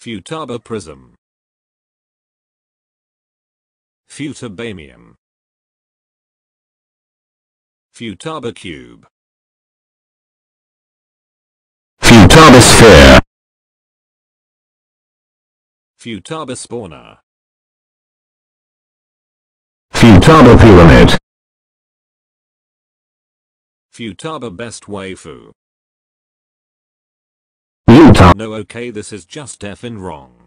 Futaba prism. Futabamium. Futaba cube. Futabosphere. Futaba spawner. Futaba pyramid. Futaba best waifu. No okay this is just effin wrong.